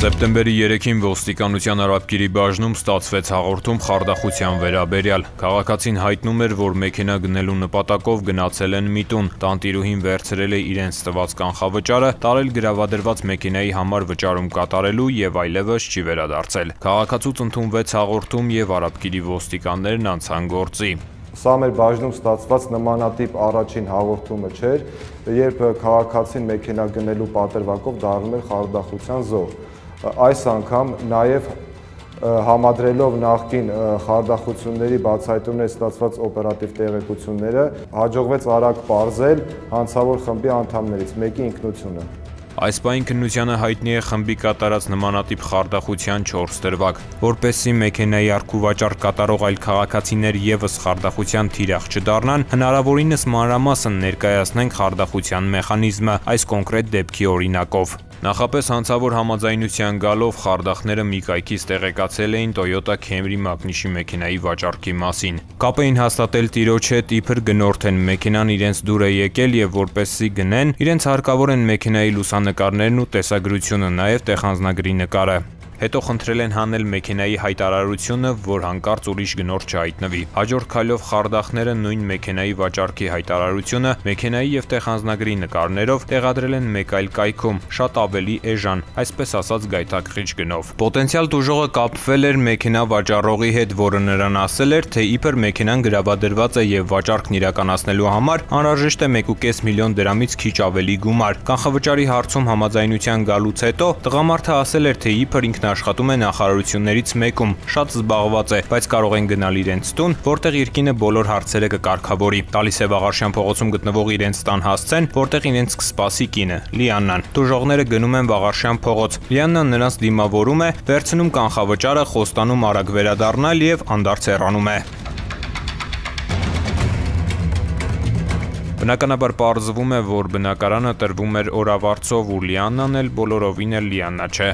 Սեպտեմբերի 3-ին ոստիկանության Արաբկիրի բաժնում ստացվեց հաղորդում խարդախության վերաբերյալ։ Քաղաքացին հայտնում էր, որ մեքենա գնելու նպատակով գնացել են միտուն, տանտիրուհին վերցրել է իրենց տված կանխավճարը, տարել գրավադրված մեքենայի համար վճարում կատարելու եւ այլևս չի վերադարձել։ Քաղաքացուց ընդունվեց հաղորդում եւ Արաբկիրի ոստիկաններն անցան գործի։ Սա մեր բաժնում ստացված նմանատիպ առաջին հաղորդումը չէր, երբ քաղաքացին մեքենա գնելու պատրվակով դառնում էր խարդախության զոհ այս անգամ նաև համադրելով նախկին խարդախությունների բացահայտումներ ստացված օպերատիվ տեղեկությունները հաջողվեց արագ ողջել հանցավոր խմբի անդամներից մեկի ինքնությունը Այս պայն քննությանը հայտնի է խմբի կատարած նմանատիպ խարդախության 4 դրվագ, որպեսզի մեքենայի արքու վաճառ կատարող այլ քաղաքացիներ եւս խարդախության թիրախ չդառնան, հնարավորինս մանրամասն ներկայացնենք խարդախության մեխանիզմը այս կոնկրետ դեպքի օրինակով։ Նախապես հանցավոր համաձայնության գալով խարդախները մի կայքից տեղեկացել էին Toyota Camry մակնիշի մեքենայի վաճառքի մասին։ Կապ էին հաստատել տիրոջ հետ, իբր գնորդ են մեքենան իրենց դուր է եկել եւ որպեսզի գնեն, իրենց հարկավոր են մեքենայի լուսանկարներն ու տեսագրությունը, նաեւ տեղանձնագրի նկարը։ Հետո խնդրել են հանել մեքենայի հայտարարությունը, որ հանկարծ ուրիշ գնորդ չհայտնվի։ Հաջորդ քայլով խարդախները նույն մեքենայի վաճառքի հայտարարությունը մեքենայի եւ տեղանձնագրի նկարներով տեղադրել են մեկ այլ կայքում, շատ ավելի էժան, այսպես ասած գայթակղիչ գնով։ Պոտենցիալ դուժողը կապվել էր մեքենա վաճառողի հետ, որը նրան ասել էր, թե իբր մեքենան գրավադրված է եւ վաճառքն իրականացնելու համար անհրաժեշտ է 1.5 միլիոն դրամից քիչ ավելի գումար։ Կանխավճարի հարցում համաձայնության գալուց հետո տղամարդը ասել էր, թե իբր ինքն աշխատում է նախարարություններից մեկում, շատ զբաղված է, բայց կարող են գնալ իրենց տուն, որտեղ իր կինը բոլոր հարցերը կկարգավորի։ Տալիս է Վաղարշյան փողոցում գտնվող իրենց տան հասցեն, որտեղ իրենց կսպասի կինը՝ Լիաննան։ Դուժողները գնում են Վաղարշյան փողոց։ Լիաննան նրանց դիմավորում է, վերցնում կանխավճարը, խոստանում արագ վերադառնալ եւ անդարձ հեռանում է։ Բնականաբար պարզվում է, որ բնակարանը տրվում էր օրավարձով ու Լիաննան էլ բոլորովին էլ Լիաննա չէ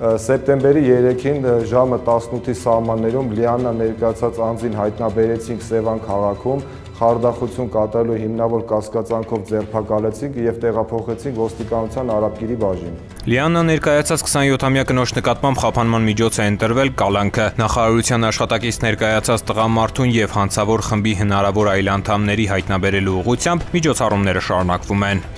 սեպտեմբերի 3-ին ժամը 18-ի սահմաններում Լիաննա ներկայացած անձին հայտնաբերեցինք Սևան քաղաքում, խարդախություն կատարելու հիմնավոր կասկածանքով ձերբակալեցինք եւ տեղափոխեցինք ոստիկանության Արաբկիրի բաժին։ Լիաննա ներկայացած 27-ամյա կնոջ նկատմամբ խափանման միջոց է ընտրվել կալանքը։ Նախարարության աշխատակից ներկայացած տղամարդուն եւ հանցավոր խմբի հնարավոր այլ անդամների հայտնաբերելու ուղղությամբ միջոցառումները շարունակվում են։